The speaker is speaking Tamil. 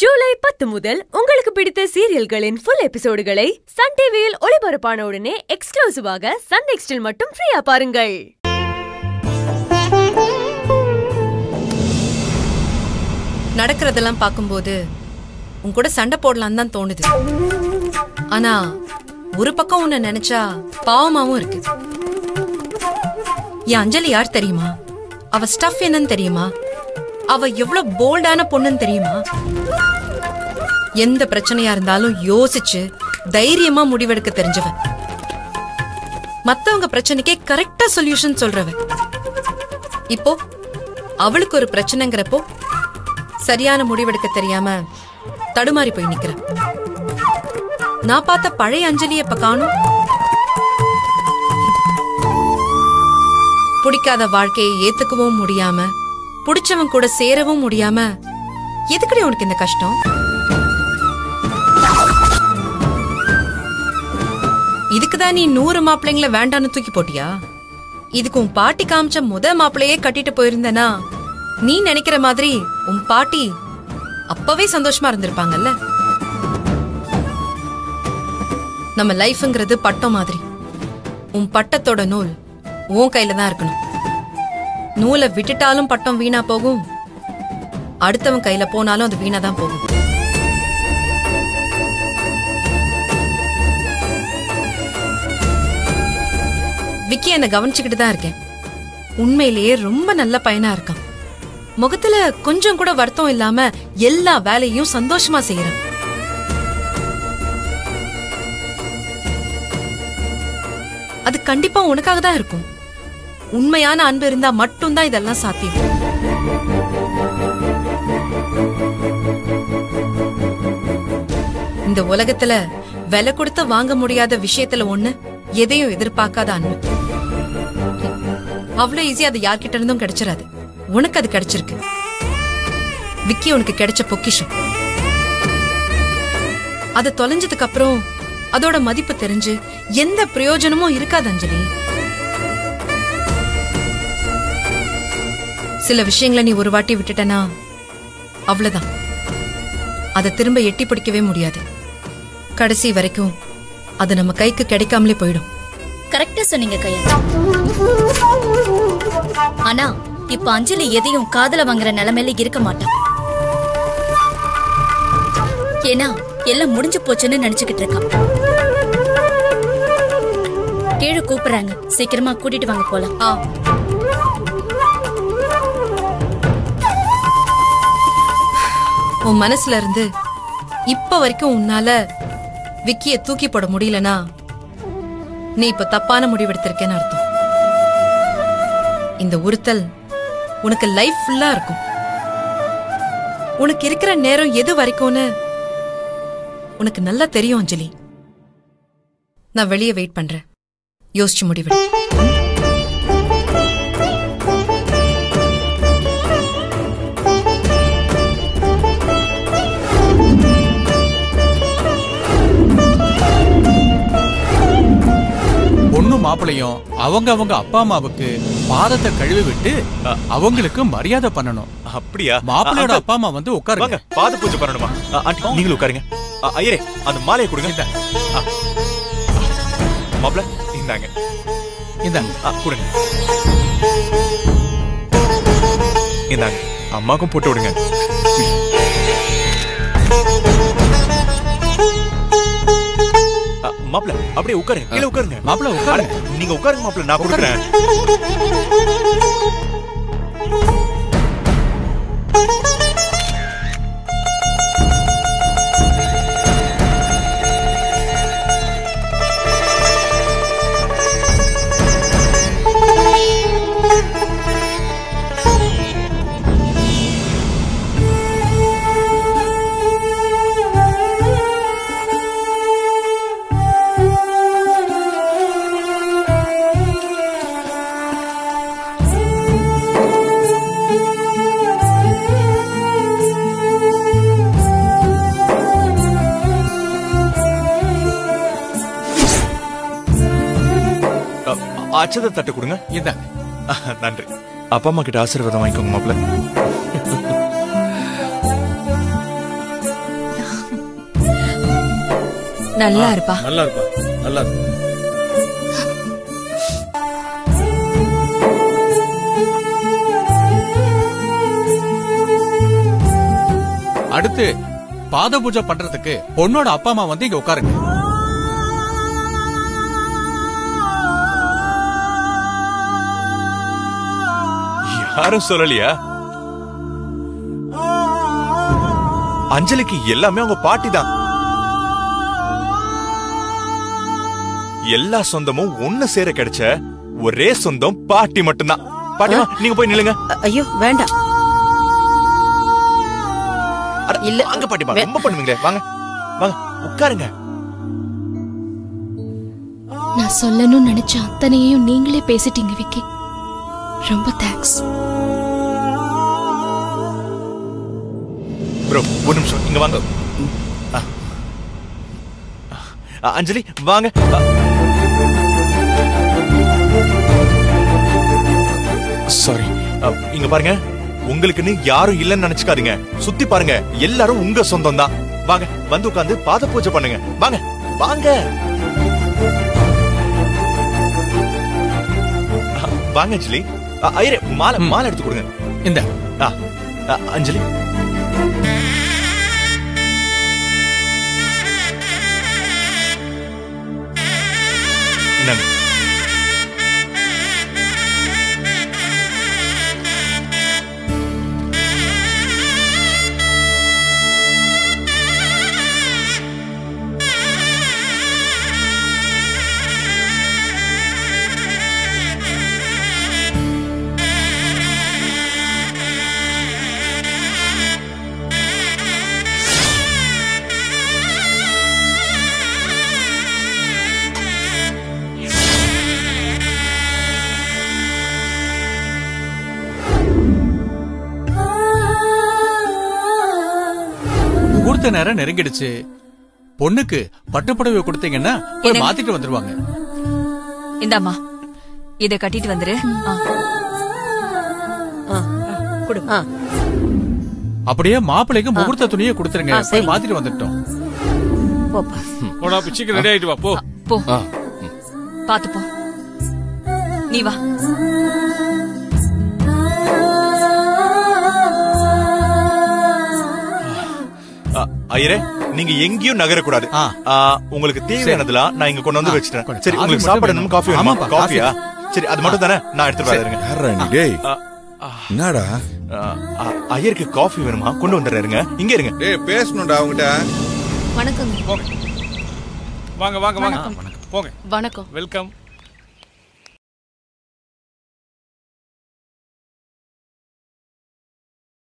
ஜூலை பத்து முதல் உங்களுக்கு பிடித்த சீரியல்களின் ஃபுல் எபிசோடுகளை சன் டிவியில் ஒளிபரப்பான உடனே எக்ஸ்க்ளூசிவாக சன் நெக்ஸ்டில் மட்டும் ஃப்ரீயா பாருங்கள். நடக்கிறதெல்லாம் பார்க்கும்போது உன் கூட சண்டை போடலாம் தான் தோணுது. ஆனா ஒரு பக்கம் உன்னை நினைச்சா பாவமாவும் இருக்கு. என் அஞ்சலி யார் தெரியுமா? அவ ஸ்டஃப் என்னன்னு தெரியுமா? அவ எவ்வளவு போல்டான பொண்ணுன்னு தெரியுமா? எந்த பிரச்சனையா இருந்தாலும் யோசிச்சு தைரியமா முடிவெடுக்க தெரிஞ்சவ மத்தவங்க பிரச்சனைக்கே கரெக்டா சொல்யூஷன் சொல்றவ இப்போ அவளுக்கு ஒரு பிரச்சனைங்கிறப்போ சரியான முடிவெடுக்க தெரியாம தடுமாறி போய் நிக்கிற. நான் பார்த்த பழைய அஞ்சலி இப்ப காணும். பிடிக்காத வாழ்க்கையை ஏத்துக்கவும் முடியாம பிடிச்சவன் கூட சேரவும் முடியாம எதுக்குடி உனக்கு இந்த கஷ்டம்? இதுக்குதான் நீ நூறு மாப்பிள்ளைங்கள வேண்டான்னு தூக்கி போட்டியா? இதுக்கு உன் பாட்டி காமிச்ச முத மாப்பிள்ளையே கட்டிட்டு போயிருந்தனா நீ நினைக்கிற மாதிரி உன் பாட்டி அப்பவே சந்தோஷமா இருந்திருப்பாங்கல்ல? நம்ம லைஃப்ங்கிறது பட்டம் மாதிரி. உன் பட்டத்தோட நூல் உன் கையில தான் இருக்கணும். நூலை விட்டுட்டாலும் பட்டம் வீணா போகும். அடுத்தவன் கையில போனாலும் அது வீணா தான் போகும். விக்கி என்ன கவனிச்சுக்கிட்டு தான் இருக்கேன். உண்மையிலேயே ரொம்ப நல்ல பையனா இருக்கான். முகத்துல கொஞ்சம் கூட வருத்தம் இல்லாம எல்லா வேலையும் சந்தோஷமா செய்யறான் அது கண்டிப்பா உனக்காக தான் இருக்கும். உண்மையான அன்பு இருந்தா மட்டும்தான் இதெல்லாம் சாத்தியம். இந்த உலகத்துல விலை கொடுத்து வாங்க முடியாத விஷயத்துல ஒண்ணு எதையும் எதிர்பார்க்காத அன்பு. அவ்வளவு ஈஸியா அது யார்கிட்ட இருந்தும் கிடைச்சிடாது உனக்கு அது கிடைச்சிருக்கு. விக்கி உனக்கு கிடைச்ச பொக்கிஷம். அது தொலைஞ்சதுக்கு அப்புறம் அதோட மதிப்பு தெரிஞ்சு எந்த பிரயோஜனமும் இருக்காது அஞ்சலி. சில விஷயங்களை நீ ஒரு வாட்டி விட்டுட்டனா? அவ்வளவுதான். அதை திரும்ப எட்டி பிடிக்கவே முடியாது. கடைசி வரைக்கும் அது நம்ம கைக்கு கிடைக்காமலே போயிடும். கரெக்டா சொன்னீங்க கையா ஆனா இப்ப அஞ்சலி எதையும் காதல வாங்குற நிலைமையில இருக்க மாட்டான். ஏன்னா எல்லாம் முடிஞ்சு போச்சுன்னு நினைச்சுக்கிட்டு இருக்கான். கீழே கூப்பிடுறாங்க. சீக்கிரமா கூட்டிட்டு வாங்க போலாம். ஆ. உன் மனசுல இருந்து இப்ப வரைக்கும் உன்னால விக்கிய தூக்கி போட முடியலனா நீ இப்ப தப்பான முடிவெடுத்திருக்கேன்னு அர்த்தம். இந்த உறுத்தல் உனக்கு லைஃப் ஃபுல்லா இருக்கும். உனக்கு இருக்கிற நேரம் எது வரைக்கும்னு உனக்கு நல்லா தெரியும் அஞ்சலி. நான் வெளியே வெயிட் பண்றேன். யோசிச்சு முடிவெடு. மாப்பிளையும் அவங்க அவங்க அப்பா அம்மாவுக்கு பாதத்தை கழுவி விட்டு அவங்களுக்கு மரியாதை பண்ணணும். அப்படியா? மாப்பிள்ளையோட அ, அப்பா அம்மா வந்து உட்காருங்க. பாத பூஜை பண்ணணுமா? நீங்களும் உட்காருங்க. ஐயரே அந்த மாலையை கொடுங்க. அ. மாப்ள இந்தாங்க. இந்தாங்க. கொடுங்க. இந்தாங்க. அம்மாக்கும் போட்டு விடுங்க. மாப்ள அப்படியே உட்காருங்க கீழே உட்காருங்க. மாப்பிள்ளை உட்காருங்க. நீங்க உட்காருங்க மாப்ள நான் கொடுக்குறேன். அச்சதை தட்டு கொடுங்க. இந்தாங்க நன்றி. அப்பா அம்மா கிட்ட ஆசீர்வாதம் வாங்கிக்கோங்க மாப்பிள்ள. நல்லா இருப்பா. நல்லா இருப்பா. நல்லா இருப்பா அடுத்து பாத பூஜை பண்றதுக்கு பொண்ணோட அப்பா அம்மா வந்து இங்க உட்காருங்க. யாரும் சொல்லலையா? அஞ்சலிக்கு எல்லாமே அவங்க பாட்டி தான். எல்லா சொந்தமும் ஒண்ணு சேர கிடைச்ச ஒரே சொந்தம் பாட்டி மட்டும்தான். பாட்டிமா நீங்க போய் நில்லுங்க. ஐயோ வேண்டாம். இல்ல. வாங்க பாட்டிமா வே- ரொம்ப பண்ணுவீங்களே. வாங்க வாங்க உட்காருங்க. நான் சொல்லணும்னு நினைச்ச அத்தனையும் நீங்களே பேசிட்டீங்க விக்கி. ரொம்ப தேங்க்ஸ் ப்ரோ ஒரு நிமிஷம் இங்க வாங்க. அஞ்சலி வாங்க. சாரி இங்க பாருங்க. உங்களுக்குன்னு யாரும் இல்லைன்னு நினைச்சுக்காதீங்க. சுத்தி பாருங்க. எல்லாரும் உங்க சொந்தம் தான். வாங்க வந்து உட்காந்து பாத பூஜை பண்ணுங்க. வாங்க வாங்க. வாங்க அஞ்சலி. ஐயரே மாலை. மாலை எடுத்து கொடுங்க இந்த அஞ்சலி இந்தாங்க. முகூர்த்த நேரம் நெருங்கிடுச்சு. பொண்ணுக்கு பட்டுப்புடவை கொடுத்தீங்கன்னா? மாத்திட்டு வந்துருவாங்க. இந்தாம்மா. இத கட்டிட்டு வந்துரு. அப்படியே மாப்பிள்ளைக்கு முகூர்த்த துணியை கொடுத்துருங்க. போய் மாத்திட்டு வந்துட்டோம். போப்பா. போடா அப்ப சீக்கிரம் ரெடி ஆயிட்டு வா போ. போ. ஆ. பாத்து போ நீ வா. ஐயரே நீங்க எங்கேயும் நகரக்கூடாது. ஆ. ஆ, உங்களுக்கு தேவையானதெல்லாம் நான் இங்க கொண்டு வந்து வச்சிட்டேன். சரி உங்களுக்கு மட்டும் சாப்பாடு வேணும். வேணுமா காஃபி வேணுமா? காஃபியா காஃபி. சரி அது மட்டும் தானே? நான் யாரா நீ? டேய். என்னடா? ஐயருக்கு காஃபி வேணுமா? கொண்டு வந்துடுறேங்க இங்க இருங்க. டேய் பேசணும்டா அவங்ககிட்ட வணக்கங்க. போங்க. வாங்க வாங்க வாங்க. போங்க. வணக்கம். வெல்கம்